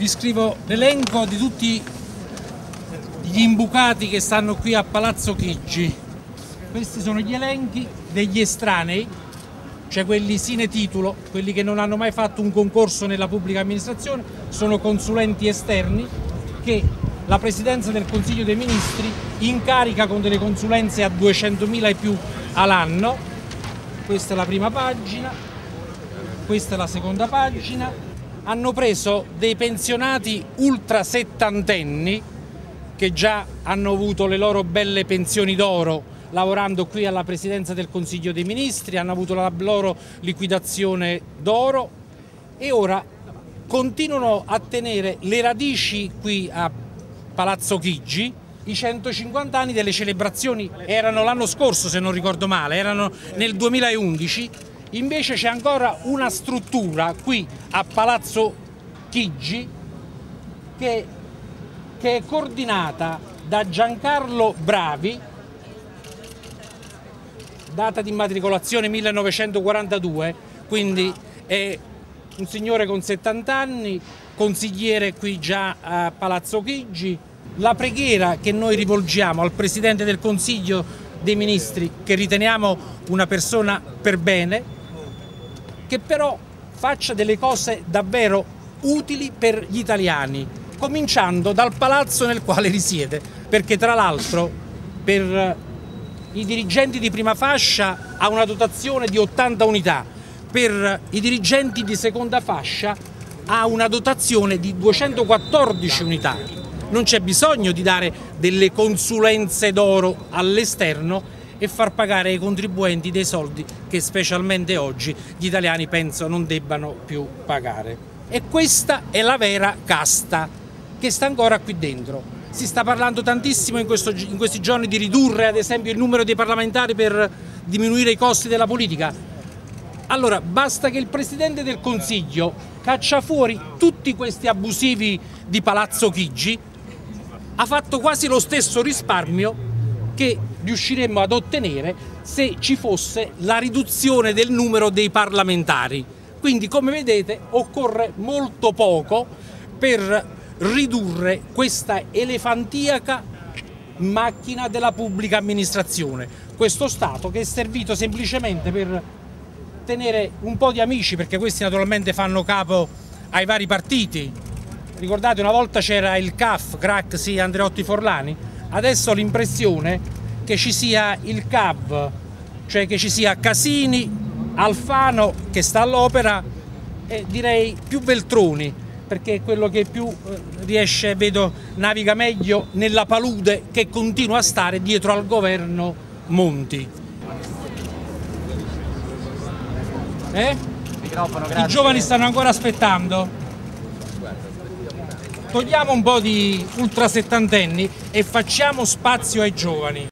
vi scrivo l'elenco di tutti gli imbucati che stanno qui a Palazzo Chigi. Questi sono gli elenchi degli estranei, cioè quelli sine titolo, quelli che non hanno mai fatto un concorso nella pubblica amministrazione, sono consulenti esterni che la Presidenza del Consiglio dei Ministri incarica con delle consulenze a 200.000 e più all'anno. Questa è la prima pagina, questa è la seconda pagina. Hanno preso dei pensionati ultra settantenni che già hanno avuto le loro belle pensioni d'oro lavorando qui alla Presidenza del Consiglio dei Ministri, hanno avuto la loro liquidazione d'oro e ora continuano a tenere le radici qui a Palazzo Chigi. I 150 anni delle celebrazioni erano l'anno scorso se non ricordo male, erano nel 2011, invece c'è ancora una struttura qui a Palazzo Chigi che, che è coordinata da Giancarlo Bravi, data di immatricolazione 1942, quindi è un signore con 70 anni, consigliere qui già a Palazzo Chigi. La preghiera che noi rivolgiamo al Presidente del Consiglio dei Ministri, che riteniamo una persona per bene, che però faccia delle cose davvero utili per gli italiani, cominciando dal palazzo nel quale risiede, perché tra l'altro per i dirigenti di prima fascia ha una dotazione di 80 unità, per i dirigenti di seconda fascia ha una dotazione di 214 unità. Non c'è bisogno di dare delle consulenze d'oro all'esterno e far pagare ai contribuenti dei soldi che specialmente oggi gli italiani penso non debbano più pagare. E questa è la vera casta che sta ancora qui dentro. Si sta parlando tantissimo in, questo, in questi giorni di ridurre ad esempio il numero dei parlamentari per diminuire i costi della politica. Allora basta che il Presidente del Consiglio caccia fuori tutti questi abusivi di Palazzo Chigi, ha fatto quasi lo stesso risparmio che riusciremmo ad ottenere se ci fosse la riduzione del numero dei parlamentari. Quindi come vedete occorre molto poco per ridurre questa elefantiaca macchina della pubblica amministrazione, questo Stato che è servito semplicemente per tenere un po' di amici, perché questi naturalmente fanno capo ai vari partiti. Ricordate una volta c'era il CAF, sì, Andreotti Forlani, adesso ho l'impressione che ci sia il CAV, cioè che ci sia Casini, Alfano che sta all'opera e direi più Veltroni perché è quello che più eh, riesce, vedo, naviga meglio nella palude che continua a stare dietro al governo Monti. Eh? I giovani stanno ancora aspettando? Togliamo un po' di ultra settantenni e facciamo spazio ai giovani.